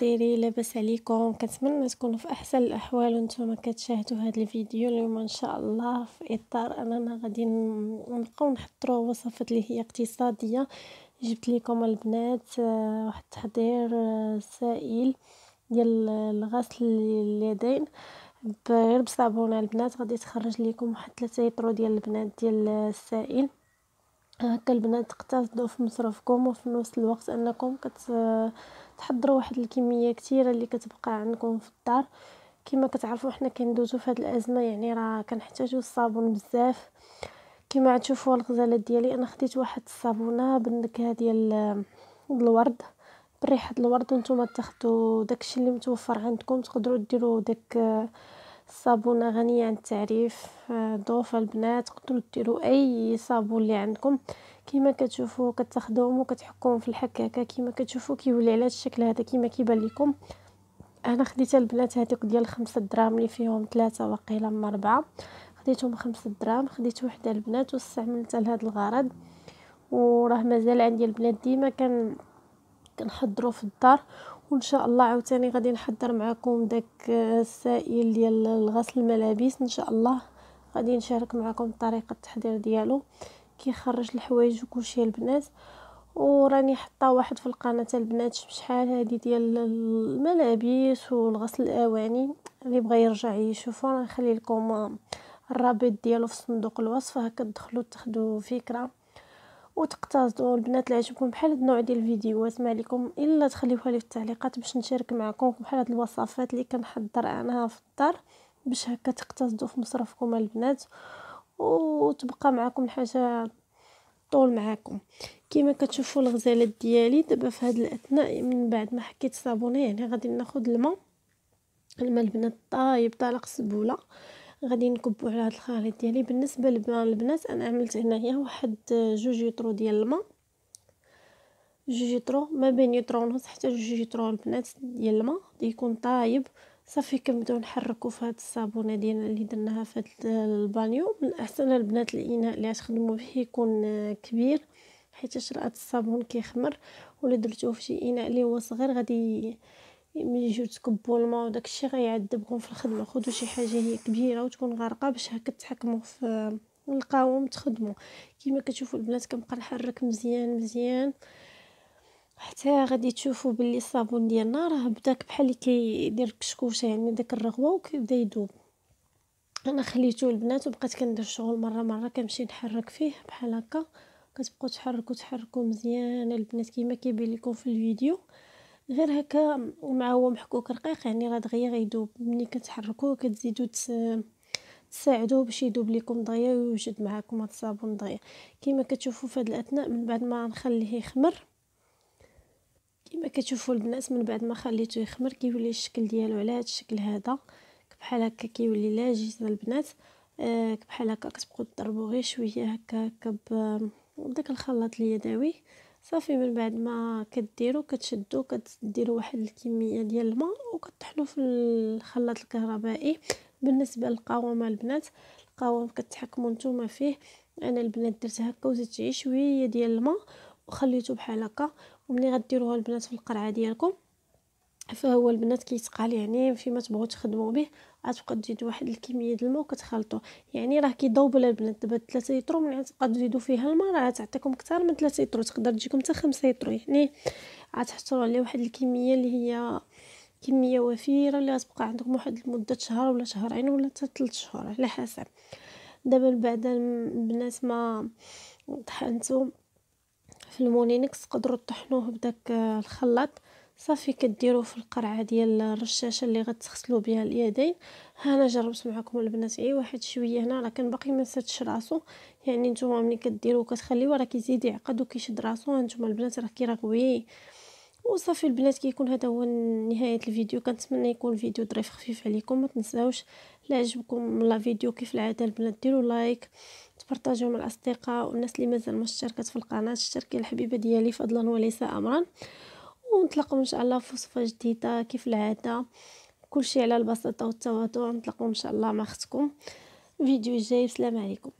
دايرين لاباس عليكم. كنتمنى تكونوا في أحسن الأحوال وأنتم كتشاهدوا هذا الفيديو اليوم إن شاء الله في إطار أننا غادي نبقاو نحضروا وصفات اللي هي اقتصادية. جبت لكم البنات آه، واحد التحضير آه، سائل ديال الغسل اليدين. غير بصابونة البنات غادي تخرج لكم واحد 3 لتر ديال البنات ديال السائل. هكا البنات تقتصدوا في مصروفكم وفي نفس الوقت انكم كتحضروا واحد الكمية كثيره اللي كتبقى عندكم في الدار. كما كتعرفوا حنا كندوزو في هذه الأزمة يعني راه كنحتاجوا الصابون بزاف. كما تشوفوا الغزالات ديالي أنا خديت واحد الصابونة بالنكهة ديال الورد بريحه الورد وأنتم تاخذوا داكشي اللي متوفر عندكم تقدروا ديروا داك الصابونه غنيه عن التعريف ضوفه البنات تقدروا ديروا أي صابون اللي عندكم. كما كتشوفوا كتاخذوهم وكتحكوهم في الحكاكه كما كتشوفوا كيولي على الشكل هذا كما كيبان لكم. أنا خديت البنات هذوك ديال خمسة دراهم اللي فيهم ثلاثة وقيلة من أربعة. خديتهم خمسة دراهم خديت وحدة البنات واستعملتها لهذا الغرض. وراه مازال عندي البنات ديما كان كنحضروا في الدار. وإن شاء الله عاوتاني غادي نحضر معكم داك السائل ديال الغسل الملابس. إن شاء الله غادي نشارك معكم طريقة التحضير ديالو. كيخرج الحوايج وكلشي البنات. وراني حاطة واحد في القناة البنات شحال هذه ديال الملابس والغسل الأواني. اللي بغى يرجع يشوفو نخلي لكم الرابط ديالو في صندوق الوصف. هكا تدخلوا تاخذوا فكرة. وتقتصدوا البنات اللي عجبكم بحال هاد النوع ديال الفيديوهات. ما عليكم إلا تخليوها لي في التعليقات باش نشارك معكم بحال هاد الوصفات اللي كنحضر أنا في الدار باش هكا تقتصدوا في مصرفكم البنات وتبقى معكم الحاجة طول معاكم كما كتشوفوا الغزالات ديالي دابا في هذا الأثناء من بعد ما حكيت الصابونه يعني غادي ناخذ الماء الماء البنات طايب طالق سبولة. غادي نكبو على هذا الخليط ديالي. بالنسبة للبنات أنا عملت هنايا واحد جوج يطرو ديال الماء. جوج يطرو ما بين يطرو ونص حتى جوج يطرو البنات ديال الماء. يكون طايب. صافي كنبداو نحركو في هاد الصابونة ديالنا اللي درناها في البانيو. من أحسن البنات الإناء اللي غتخدموا به يكون كبير حيت راه الصابون كيخمر. ولا درتوه في شي إناء اللي هو صغير غادي ملي تجيو تكبوا الماء وداك الشيء غيعذبكم في الخدمة. خذوا شي حاجة هي كبيرة وتكون غارقة باش هكا تحكموا في القاوم تخدموا كما كتشوفوا البنات كنبقى نحرك مزيان مزيان. حتى غادي تشوفوا باللي الصابون ديالنا راه بدا بحال اللي كيدير كشكوشة يعني داك الرغوة وكيبدا يذوب أنا خليته البنات وبقيت كندير شغل مرة مرة كنمشي نحرك فيه بحال هكا. كتبقاو تحركوا تحركوا مزيان. البنات كيما كيبان لكم في الفيديو. غير هكا مع هو محكوك رقيق يعني راه دغيا غيدوب ملي كتحركوه كتزيدوا تساعدوه باش يذوب لكم دغيا ويوجد معكم هاد الصابون دغيا كيما كتشوفوا في هاد الأثناء من بعد ما نخليه يخمر كما كتشوفوا البنات من بعد ما خليته يخمر كيولي الشكل ديالو على هذا الشكل هذا. بحال هكا كيولي لاجئ البنات آه بحال هكا كتبقاو تضربوا غير شوية هكا هكا بداك الخلاط اليدوي. صافي من بعد ما كديروا كتشدوا كديروا واحد الكمية ديال الماء وكطحنوا في الخلاط الكهربائي. بالنسبة للقوامه البنات القوام كتحكموا نتوما فيه. أنا البنات درت هكا وزدت شوية ديال الماء وخليته بحال هكا. وملي غديروها البنات في القرعة ديالكم فهو البنات كيتقال يعني فيما تبغوا تخدموا به غتبقاو تزيدوا واحد الكمية د الماء وكتخلطوا يعني راه كيضوب البنات دابا 3 لتر ملي تبقاو تزيدوا فيها الماء راه تعطيكم أكثر من 3 لتر تقدر تجيكم حتى 5 لتر يعني غتحطوا عليه واحد الكمية اللي هي كمية وفيرة اللي غتبقى عندكم واحد المده شهر ولا شهرين ولا حتى 3 شهور على حسب. دابا بعد البنات ما طحنتو في ال Moulinex تقدروا طحنوه بداك الخلاط. صافي كديروه في القرعة ديال الرشاشة اللي غتغسلوا بها اليدين. ها أنا جربت معكم البنات غير واحد شوية هنا راه كان باقي ما سدش راسو. يعني نتوما ملي كديروه كتخليوه راه كيزيد يعقد وكيشد راسو. هانتوما البنات راه كيرغوي وصافي البنات كيكون هذا هو نهاية الفيديو. كنتمنى يكون الفيديو ظريف خفيف عليكم. ما تنساوش لا عجبكم لا فيديو كيف العادة البنات ديروا لايك تبارطاجيو مع الأصدقاء والناس اللي مازال ما اشتركت في القناة. اشتركي الحبيبة ديالي فضلا وليس امرا. ونتلاقاو إن شاء الله في وصفة جديدة كيف العادة. كلشي على البساطة والتواضع نتلاقاو إن شاء الله مع أختكم. فيديو جاي. السلام عليكم.